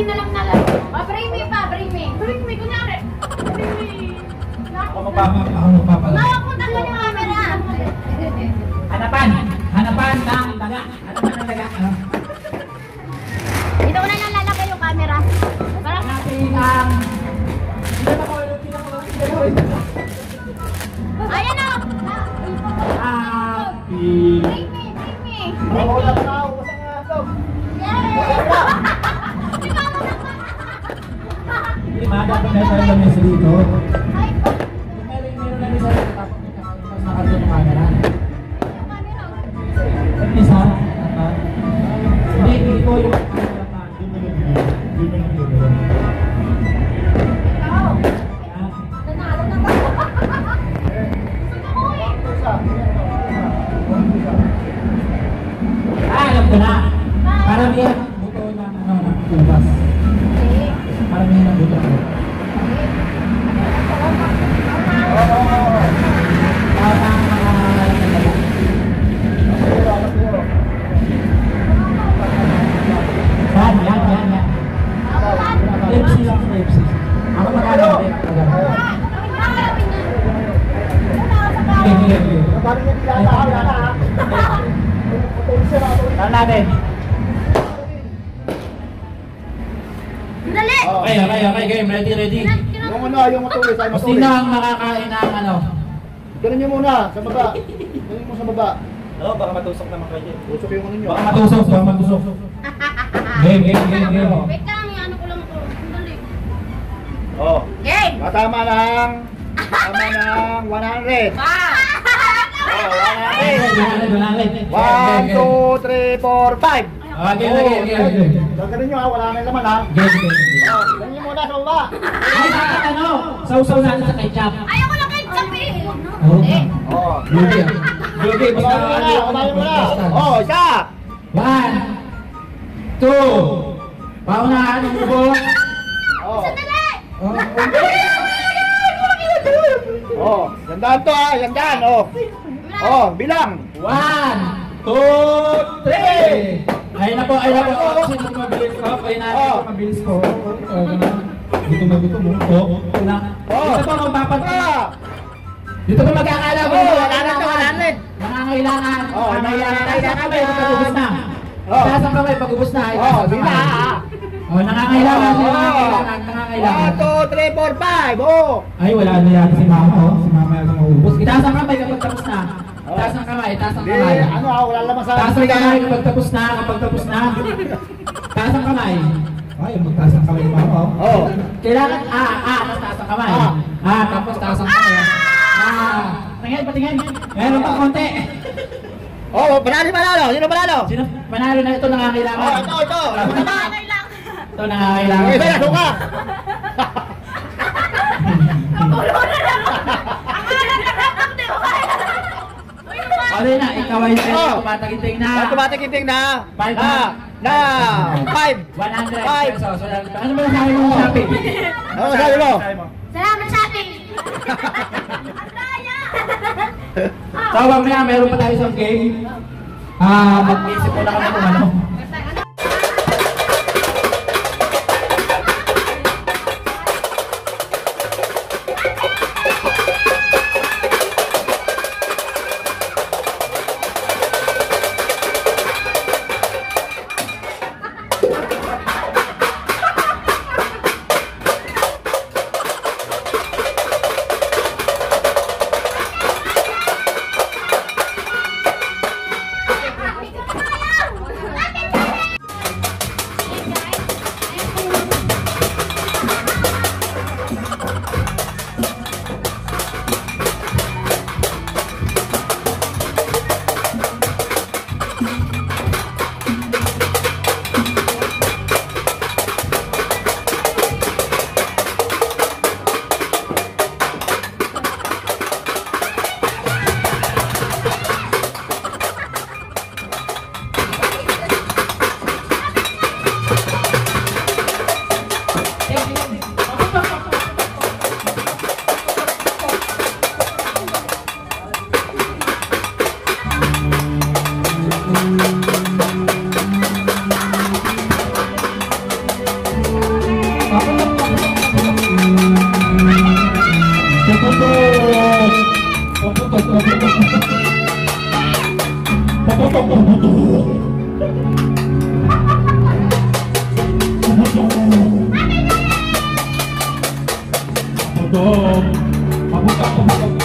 Na lang. Ah, bring me pa, bring me. Bring me, kunyari. Bring me. Ako magpapa, ako magpapala. Na tayo lang sa dito. Meron meron na isa sa tapos nakakita ng camera. At isa. Hindi, hindi ko yung. Ah, alam ko na. Yung ano, yung matuloy, tayo Kung matuloy. sino ang makakain ng ano? Ganun nyo muna, sa baba. Ganun mo sa baba. Oo, baka matusok naman kayo. Usok yung ano nyo. Baka matusok, baka matusok. Game, game, game, game. Wait lang, ano ko lang ito. Dali. Oh. Game! Matama ng, tama ng 100. Wow! Oh, Game, 100. game, game. 1, 2, 3, 4, 5. Ah, game na game, game, game. Ganun nyo ha, wala na yung laman ha. Game, game, game. Oh, sa baba. Ay, dapat ano? Sausaw natin sa ketchup. Ayoko lang kayo kape. Oo. Eh. Oh. Lugi. Lugi, basta Kumain mo ano na, yung na. pagkastan. Oh, isa. One, two, paunahan ng ubo. Oh. Dali! Oh, Oh, gandaan to ha, gandaan. Oh. Oh, bilang. One, two, three. Ayun na po, ayun na po. Oh, sino mabilis ko? Ayun na, Oh. mabilis ko. Oh, ganun. Dito na, dito mo. Oh, una. Oh. Dito po, magpapat. Ah. Dito po magkakala mo. Oh, wala na wala na. Nangangailangan. Oh, Nangangailangan. Taas ang kamay, pag-ubos na. Oh. Taas ang kamay, pag-ubos na. Itaas Oh, ang bila. Oh, nangangailangan. Oh. Nangangailangan. Nangangailangan. 1, 2, 3, 4, 5. Oh. Ay, wala na yan si mama. Oh. Si mama yung maubos. Itaas ang kamay kapag tapos na. Itaas ang kamay, itaas ang kamay. ano ha, wala lamang sa... Taas ang kamay kapag tapos na, kapag tapos na. Taas ang kamay. Ay, magtaas ang kamay mo. Oh. Oh. Kailangan, ah, ah, tapos taas ang kamay. Ah. Ah, tapos taas ang kamay. Ah. Tingin, patingin. Meron pa konti. Oh, panalo, panalo. Sino panalo? Sino, manalo na ito nangangailangan. Oh, ito, ito. Lang. Ito nangangailangan. Okay, kaya suka. Nagulo na lang. Akala na lang, di ba? Uy, naman. Ano na, ikaw ay Oh. tumataginting na. Ang tumatikiting na. Five Na. Na. Five. 100 Five. pesos. Ano ba sabi mo sa Shopee? Ano sabi mo? Salamat sa atin. Ang daya. So, mamaya meron pa tayo sa game. Ah, mag-isip ko na kami kung ano. Apa dong? Apa dong?